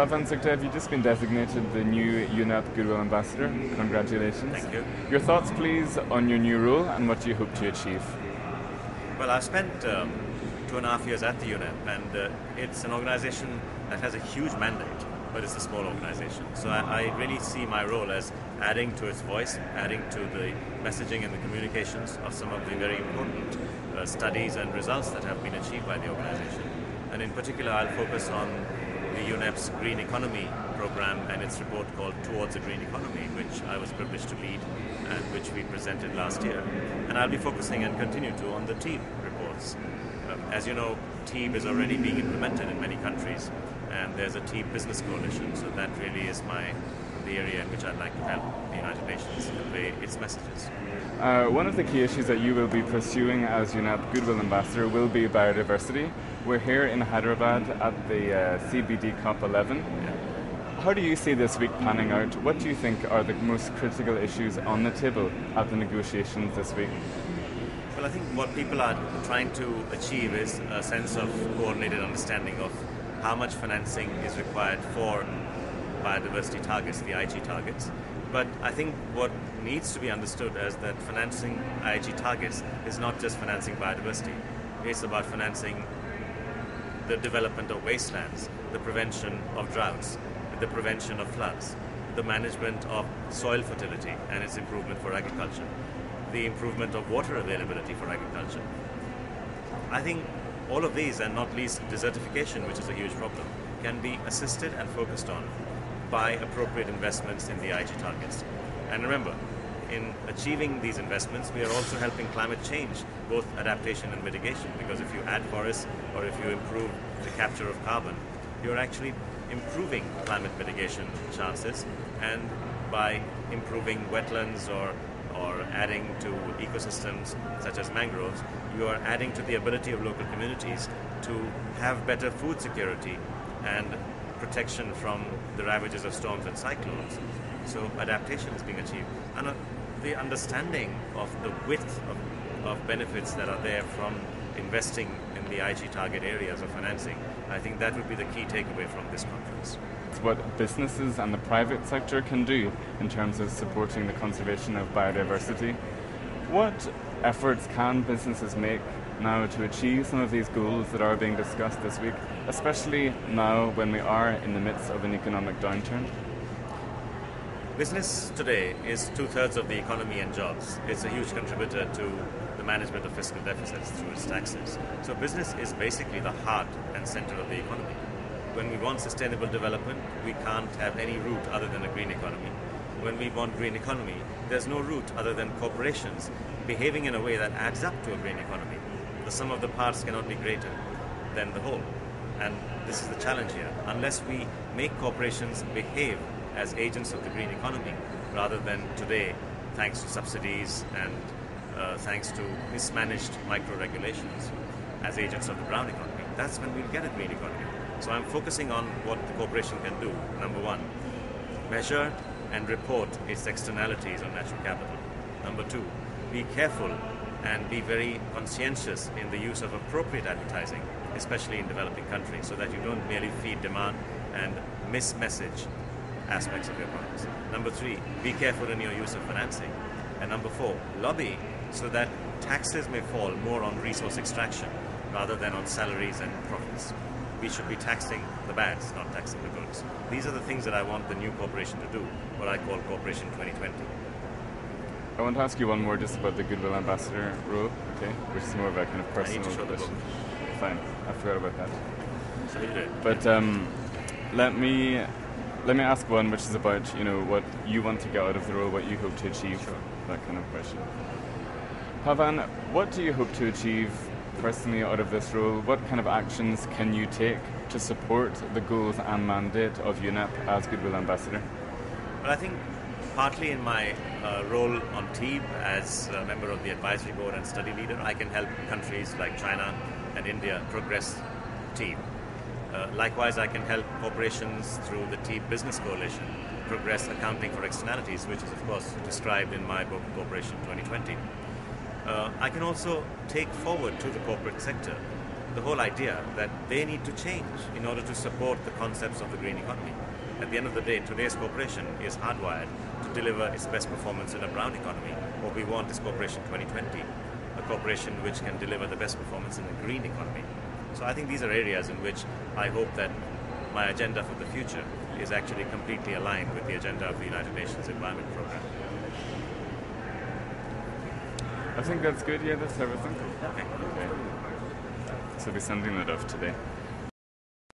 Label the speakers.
Speaker 1: Pavan Sukhdev, you've just been designated the new UNEP Goodwill Ambassador. Congratulations.
Speaker 2: Thank you.
Speaker 1: Your thoughts, please, on your new role and what you hope to achieve.
Speaker 2: Well, I've spent um, two and a half years at the UNEP, and uh, it's an organization that has a huge mandate, but it's a small organization. So I, I, really see my role as adding to its voice, adding to the messaging and the communications of some of the very important uh, studies and results that have been achieved by the organization. And in particular, I'll focus on the UNEP's Green Economy program and its report called Towards a Green Economy, which I was privileged to lead and which we presented last year. And I'll be focusing and continue to on the TEEB reports. Um, as you know, TEEB is already being implemented in many countries, and there's a TEEB business coalition, so that really is my the area in which I'd like to help the United Nations convey its messages.
Speaker 1: Uh, one of the key issues that you will be pursuing as UNEP Goodwill Ambassador will be biodiversity. We're here in Hyderabad at the uh, CBD COP11. How do you see this week panning out? What do you think are the most critical issues on the table at the negotiations this week?
Speaker 2: Well, I think what people are trying to achieve is a sense of coordinated understanding of how much financing is required for biodiversity targets, the Aichi targets. But I think what needs to be understood is that financing Aichi targets is not just financing biodiversity. It's about financing the development of wastelands, the prevention of droughts, the prevention of floods, the management of soil fertility and its improvement for agriculture, the improvement of water availability for agriculture. I think all of these, and not least desertification, which is a huge problem, can be assisted and focused on by appropriate investments in the Aichi targets. And remember, in achieving these investments, we are also helping climate change, both adaptation and mitigation, because if you add forests or if you improve the capture of carbon, you're actually improving climate mitigation chances and by improving wetlands or or adding to ecosystems such as mangroves, you are adding to the ability of local communities to have better food security and protection from the ravages of storms and cyclones. So adaptation is being achieved. And uh, the understanding of the width of, of benefits that are there from investing in the Aichi target areas of financing, I think that would be the key takeaway from this conference.
Speaker 1: It's what businesses and the private sector can do in terms of supporting the conservation of biodiversity. What efforts can businesses make now to achieve some of these goals that are being discussed this week, especially now when we are in the midst of an economic downturn?
Speaker 2: Business today is two thirds of the economy and jobs. It's a huge contributor to the management of fiscal deficits through its taxes. So, business is basically the heart and center of the economy. When we want sustainable development, we can't have any route other than a green economy. When we want green economy, there's no route other than corporations behaving in a way that adds up to a green economy. The sum of the parts cannot be greater than the whole. And this is the challenge here. Unless we make corporations behave as agents of the green economy rather than today, thanks to subsidies and uh, thanks to mismanaged micro regulations, as agents of the brown economy, that's when we'll get a green economy. So I'm focusing on what the corporation can do. Number one, measure and report its externalities on natural capital. Number two, be careful and be very conscientious in the use of appropriate advertising, especially in developing countries, so that you don't merely feed demand and mismessage aspects of your products. Number three, be careful in your use of financing. And number four, lobby so that taxes may fall more on resource extraction rather than on salaries and profits. We should be taxing the bads, not taxing the goods. These are the things that I want the new corporation to do, what I call Corporation 2020.
Speaker 1: I want to ask you one more just about the Goodwill Ambassador role, okay, which is more of a kind of personal
Speaker 2: I need to show
Speaker 1: question. Fine, I forgot about that.
Speaker 2: So you do it.
Speaker 1: But um, let me let me ask one, which is about you know what you want to get out of the role, what you hope to achieve, that kind of question. Pavan, what do you hope to achieve personally out of this role? What kind of actions can you take to support the goals and mandate of UNEP as Goodwill Ambassador?
Speaker 2: Well, I think partly in my uh, role on TEEB as a member of the advisory board and study leader, I can help countries like China and India progress TEEB. Uh, likewise, I can help corporations through the TEEB Business Coalition progress accounting for externalities, which is, of course, described in my book, Corporation 2020. Uh, I can also take forward to the corporate sector the whole idea that they need to change in order to support the concepts of the green economy. At the end of the day, today's corporation is hardwired to deliver its best performance in a brown economy. What we want is Corporation 2020, a corporation which can deliver the best performance in a green economy. So I think these are areas in which I hope that my agenda for the future is actually completely aligned with the agenda of the United Nations Environment Programme.
Speaker 1: I think that's good. Yeah, that's everything.
Speaker 2: Okay.
Speaker 1: Okay. So be sending that off today.